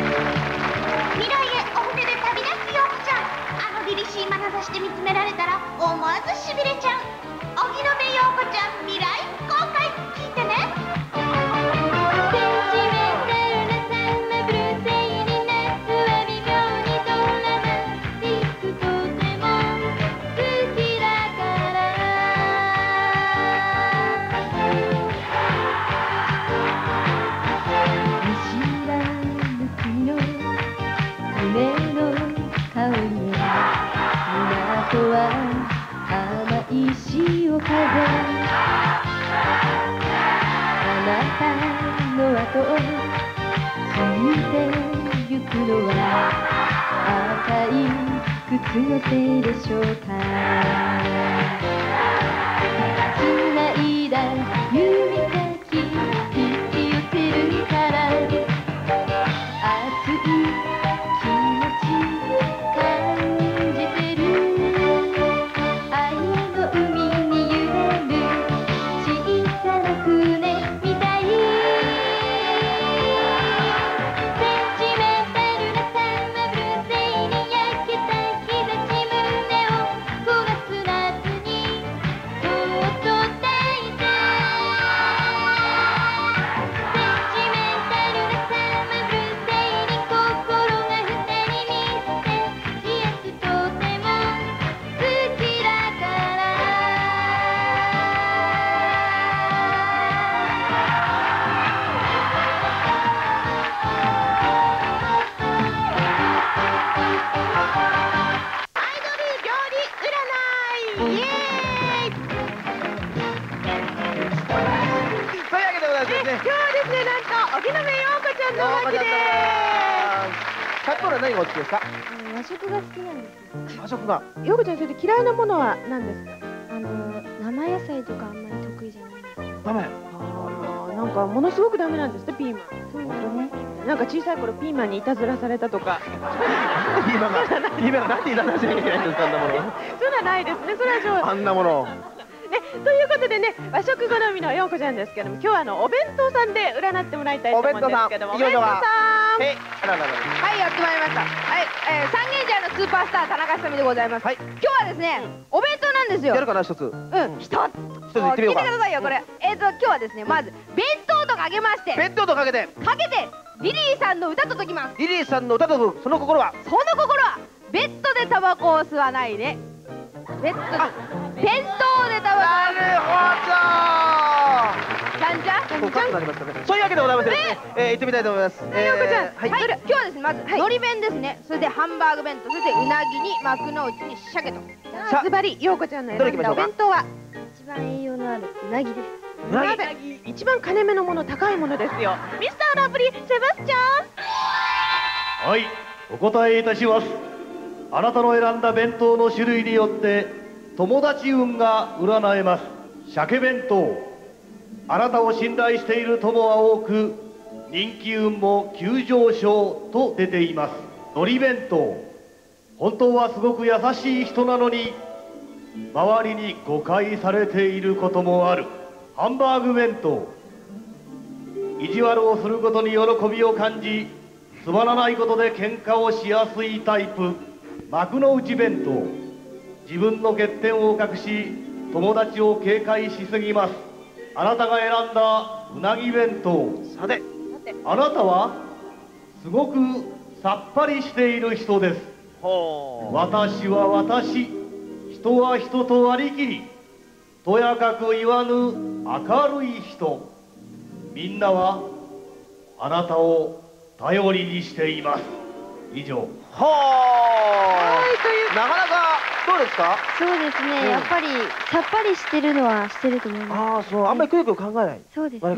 未来へお船で旅立つようこちゃん。あの凛々しい眼差しで見つめられたら思わずしびれちゃう。荻野目洋とは甘い潮風あなたの後をついてゆくのは赤い靴のせいでしょうか？イエーイ。というわけでございまして今日ですねなんと荻野目洋子ちゃんのようこちゃん巻でさんカップルは何がお好きですか？和食が好きなんです和食が？洋子ちゃんそれで嫌いなものは何ですか？あの生野菜とかあんまり得意じゃないですダメあーなんかものすごくダメなんですってピーマン。そう本当に？なんか小さい頃ピーマンにいたずらされたとか。今が今が何でいらなきゃいけないんですかあんなもの。そういうのはないですね。それはしょうあんなもの。ね、ということでね和食好みのようこちゃんですけども今日はあのお弁当さんで占ってもらいたいと思うんですけどもお弁当さんはい、やってまいりました。はい、えー、三軒茶屋のスーパースター田中ひとみでございます。はい。今日はですね、お弁当なんですよ。やるかな一つうん、一つ。一つ言ってみようか聞い。てください。よ、これ。えーと、今日はですね、まず弁当とかけまして、弁当とかけて。かけてリリーさんの歌と解きます。リリーさんの歌とぶその心は。その心はベッドでタバコを吸わないで。ベッドで。弁当でタバなるコ。ちゃんちゃん？そういうわけでございましてね。えー行ってみたいと思います。ねようこちゃん、はい。今日はですねまず、海苔弁ですね。それでハンバーグ弁当。そしてうなぎに幕の内に鮭と。さズバリようこちゃんの選んだお弁当は。一番栄養のあるうなぎです鍋一番金目のもの高いものですよミスターラブリーセバスチャンはい、お答えいたします。あなたの選んだ弁当の種類によって友達運が占えます。鮭弁当。あなたを信頼している友は多く、人気運も急上昇と出ています。海苔弁当。本当はすごく優しい人なのに、周りに誤解されていることもある。ハンバーグ弁当。意地悪をすることに喜びを感じつまらないことで喧嘩をしやすいタイプ。幕の内弁当。自分の欠点を隠し友達を警戒しすぎます。あなたが選んだうなぎ弁当。さて。あなたはすごくさっぱりしている人です。ほ私は私。人は人と割り切りとやかく言わぬ明るい人。みんなはあなたを頼りにしています。以上。うほうなかなかどうですか？そうですね、うん。やっぱりさっぱりしてるのはしてると思います。ああそう。あんまりくよくよ考えない。そうですね